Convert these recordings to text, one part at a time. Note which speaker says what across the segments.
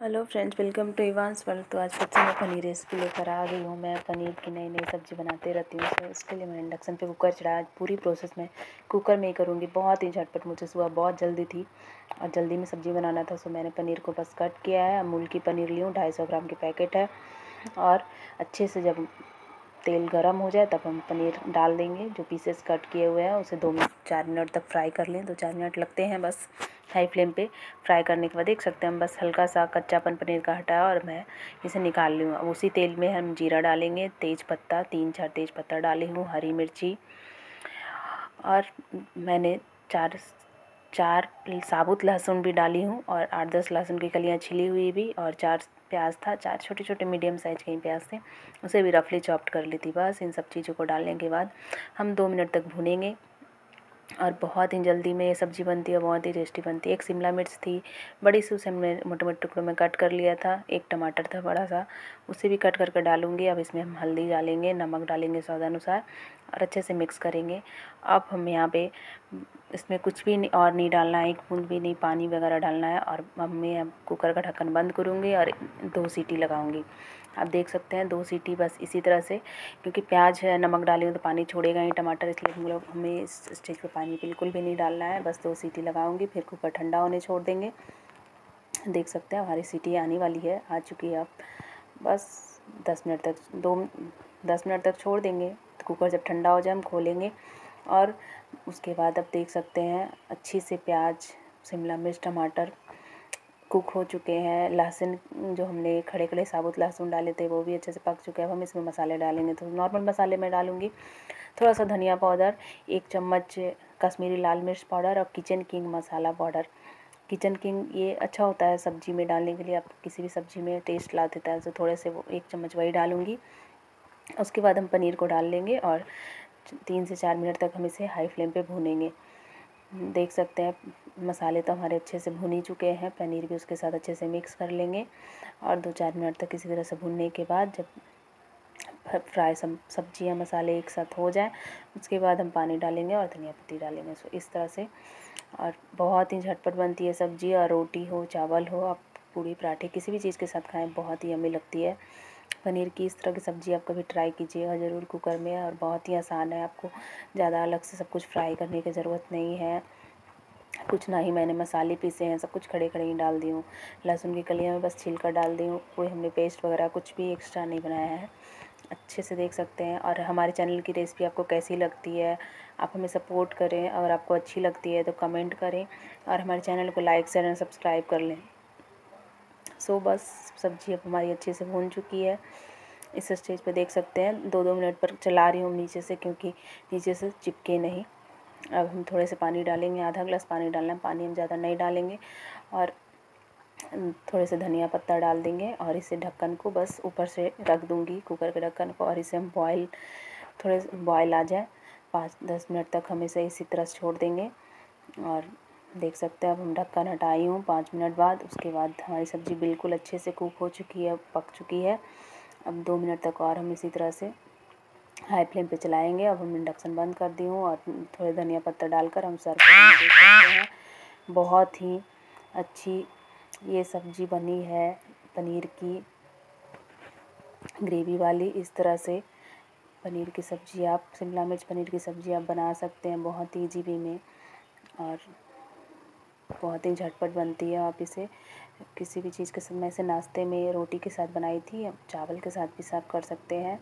Speaker 1: Hello friends, welcome to Evans world. तो आज फिर से मैं पनीर रेसिपी लेकर आ गई हूँ। मैं पनीर की नई नई सब्ज़ी बनाते रहती हूँ तो इसके लिए मैंने इंडक्शन पे कुकर चढ़ाया पूरी प्रोसेस में कुकर में ही करूँगी। बहुत ही झटपट, मुझे सुबह बहुत जल्दी थी और जल्दी में सब्ज़ी बनाना था सो मैंने पनीर को बस कट किया है। अमूल की पनीर ली हूँ, ढाई सौ ग्राम की पैकेट है और अच्छे से जब तेल गर्म हो जाए, तब हम पनीर डाल देंगे, जो पीसेस कट किए हुए हैं, उसे दो मिनट, चार मिनट तक फ्राई कर लें। दो चार मिनट लगते हैं बस हाई फ्लेम पे फ्राई करने के बाद। देख सकते हैं हम बस हल्का सा कच्चापन पनीर का हटाया और मैं इसे निकाल ली अब उसी तेल में हम जीरा डालेंगे, तेज पत्ता, तीन चार तेज पत्ता डाली हूँ, हरी मिर्ची। और मैंने चार चार साबुत लहसुन भी डाली हूँ और आठ दस लहसुन की कलियाँ छिली हुई भी और चार प्याज था, चार छोटे छोटे मीडियम साइज़ के प्याज थे। उसे भी रफली चॉप्ट कर ली थी बस, इन सब चीज़ों को डालने के बाद हम दो मिनट तक भूनेंगे और बहुत ही जल्दी में ये सब्ज़ी बनती है, बहुत ही टेस्टी बनती है। एक शिमला मिर्च थी, बड़ी सी उसे हमने मोटे मोटे टुकड़ों में कट कर लिया था। एक टमाटर था बड़ा सा, उसे भी कट करके डालूँगी। अब इसमें हम हल्दी डालेंगे, नमक डालेंगे स्वाद अनुसार और अच्छे से मिक्स करेंगे। अब हम यहाँ पे इसमें कुछ भी नहीं, और नहीं डालना है, एक बूंद भी नहीं, पानी वगैरह डालना है, और अब मैं अब कुकर का ढक्कन बंद करूँगी और दो सीटी लगाऊँगी। आप देख सकते हैं, दो सीटी बस इसी तरह से, क्योंकि प्याज है, नमक डालेंगे तो पानी छोड़ेगा ही टमाटर इसलिए हम लोग, हमें इस स्टेज पे पानी बिल्कुल भी नहीं डालना है, बस दो सीटी लगाऊँगी, फिर कुकर ठंडा होने छोड़ देंगे। देख सकते हैं हमारी सीटी आने वाली है, आ चुकी है अब, बस दस मिनट तक, दो, दस मिनट तक छोड़ देंगे। तो कुकर जब ठंडा हो जाए, हम खोलेंगे और उसके बाद अब देख सकते हैं, अच्छी से प्याज, शिमला मिर्च, टमाटर कुक हो चुके हैं। लहसुन जो हमने खड़े खड़े साबुत लहसुन डाले थे, वो भी अच्छे से पक चुके हैं। अब हम इसमें मसाले डालेंगे तो नॉर्मल मसाले में डालूँगी। थोड़ा सा धनिया पाउडर, एक चम्मच कश्मीरी लाल मिर्च पाउडर और Kitchen King masala powder. Kitchen King ये अच्छा होता है सब्ज़ी में डालने के लिए, आप किसी भी सब्ज़ी में टेस्ट ला देता है तो थोड़े से वो एक चम्मच वही डालूँगी। उसके बाद हम पनीर को डाल लेंगे और तीन से चार मिनट तक हम इसे हाई फ्लेम पे भूनेंगे। देख सकते हैं, मसाले तो हमारे अच्छे से भुन ही चुके हैं, पनीर भी उसके साथ अच्छे से मिक्स कर लेंगे। और दो चार मिनट तक इसी तरह से भुनने के बाद जब फ्राई सब सब्ज़ियाँ मसाले एक साथ हो जाए, उसके बाद हम पानी डालेंगे और धनिया पत्ती डालेंगे। सो, इस तरह से। और बहुत ही झटपट बनती है सब्ज़ी, और रोटी हो, चावल हो, आप पूड़ी पराठे किसी भी चीज़ के साथ खाएँ, बहुत ही यम्मी लगती है। पनीर की इस तरह की सब्ज़ी आप कभी ट्राई कीजिएगा, ज़रूर कुकर में और बहुत ही आसान है, आपको ज़्यादा अलग से सब कुछ फ्राई करने की ज़रूरत नहीं है। कुछ ना ही मैंने मसाले पीसे हैं, सब कुछ खड़े खड़े ही डाल दी हूँ। लहसुन की कलियाँ में बस छिलकर डाल दी हूँ, कोई हमने पेस्ट वगैरह कुछ भी एक्स्ट्रा नहीं बनाया है। अच्छे से देख सकते हैं और हमारे चैनल की रेसिपी आपको कैसी लगती है, आप हमें सपोर्ट करें, अगर आपको अच्छी लगती है तो कमेंट करें और हमारे चैनल को लाइक शेयर एंड सब्सक्राइब कर लें। सो बस सब्ज़ी अब हमारी अच्छे से भून चुकी है। इस स्टेज पे देख सकते हैं, दो दो मिनट पर चला रही हूँ नीचे से क्योंकि नीचे से चिपके नहीं। अब हम थोड़े से पानी डालेंगे, आधा ग्लास पानी डालना है, पानी हम ज़्यादा नहीं डालेंगे और थोड़े से धनिया पत्ता डाल देंगे और इसे ढक्कन को बस ऊपर से रख दूँगी, कुकर के ढक्कन को और इसे हम बॉयल थोड़े बॉयल आ जाए। पाँच दस मिनट तक हम इसे इसी तरह छोड़ देंगे और देख सकते हैं, अब हम ढक्कन हटाई हूँ, पाँच मिनट बाद, उसके बाद हमारी सब्ज़ी बिल्कुल अच्छे से कुक हो चुकी है, पक चुकी है। अब दो मिनट तक और हम इसी तरह से हाई फ्लेम पे चलाएँगे। अब हम इंडक्शन बंद कर दी हूँ और थोड़े धनिया पत्ता डालकर हम सर्व कर सकते हैं। बहुत ही अच्छी ये सब्ज़ी बनी है, पनीर की ग्रेवी वाली। इस तरह से पनीर की सब्ज़ी आप, शिमला मिर्च पनीर की सब्ज़ी आप बना सकते हैं, बहुत ईजी वे में। और बहुत ही झटपट बनती है। आप इसे किसी भी चीज़ के साथ समय से नाश्ते में रोटी के साथ बनाई थी चावल के साथ भी सर्व कर सकते हैं।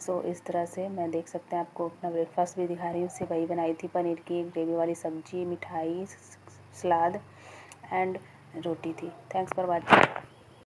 Speaker 1: सो, इस तरह से मैं देख सकते हैं आपको अपना ब्रेकफास्ट भी दिखा रही हूँ। उससे वही बनाई थी पनीर की ग्रेवी वाली सब्ज़ी, मिठाई सलाद एंड रोटी थी। Thanks for watching